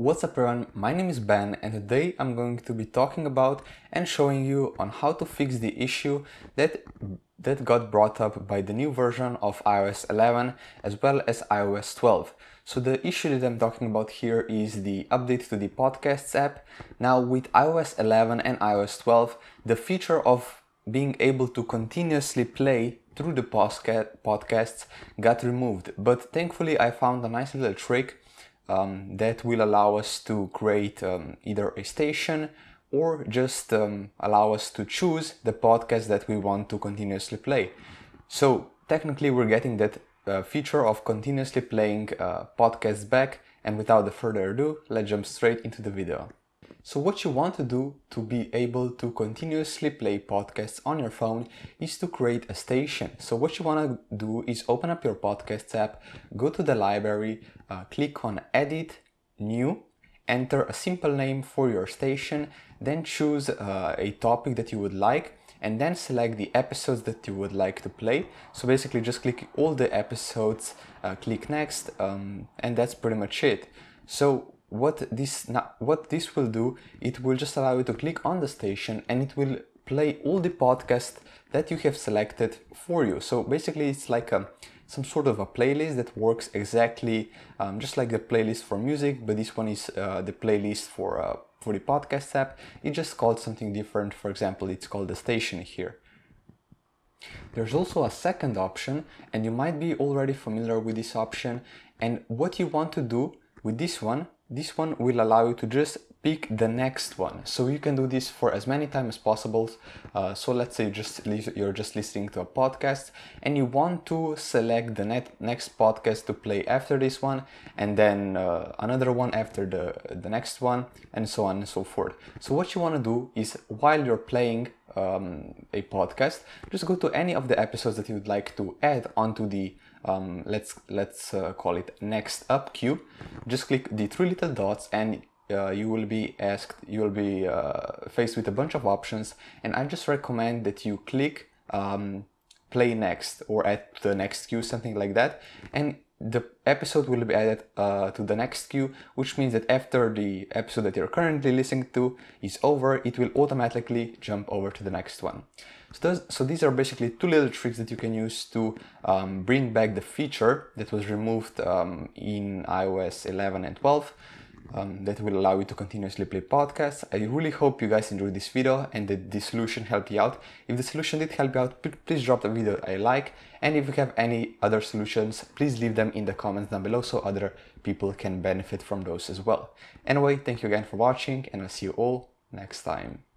What's up everyone, my name is Ben and today I'm going to be talking about and showing you on how to fix the issue that that got brought up by the new version of iOS 11 as well as iOS 12. So the issue that I'm talking about here is the update to the Podcasts app. Now with iOS 11 and iOS 12, the feature of being able to continuously play through the podcasts got removed. But thankfully I found a nice little trick um, that will allow us to create um, either a station or just um, allow us to choose the podcast that we want to continuously play. So technically we're getting that uh, feature of continuously playing uh, podcasts back and without further ado, let's jump straight into the video. So what you want to do to be able to continuously play podcasts on your phone is to create a station. So what you want to do is open up your podcasts app, go to the library, uh, click on edit, new, enter a simple name for your station, then choose uh, a topic that you would like and then select the episodes that you would like to play. So basically just click all the episodes, uh, click next, um, and that's pretty much it. So what this what this will do it will just allow you to click on the station and it will play all the podcasts that you have selected for you. So basically it's like a some sort of a playlist that works exactly um, just like the playlist for music but this one is uh, the playlist for uh, for the podcast app. It just called something different. For example it's called the station here. There's also a second option and you might be already familiar with this option. And what you want to do with this one this one will allow you to just pick the next one. So you can do this for as many times as possible. Uh, so let's say you just you're just listening to a podcast and you want to select the net, next podcast to play after this one and then uh, another one after the the next one and so on and so forth. So what you want to do is while you're playing um, a podcast just go to any of the episodes that you would like to add onto the um, let's let's uh, call it next up queue just click the three little dots and uh, you will be asked you will be uh, faced with a bunch of options. And I just recommend that you click um, play next or add the next queue something like that. And the episode will be added uh, to the next queue, which means that after the episode that you're currently listening to is over, it will automatically jump over to the next one. So, those, so these are basically two little tricks that you can use to um, bring back the feature that was removed um, in iOS 11 and 12 um, that will allow you to continuously play podcasts. I really hope you guys enjoyed this video and that this solution helped you out. If the solution did help you out, please drop the video a like. And if you have any other solutions, please leave them in the comments down below so other people can benefit from those as well. Anyway, thank you again for watching and I'll see you all next time.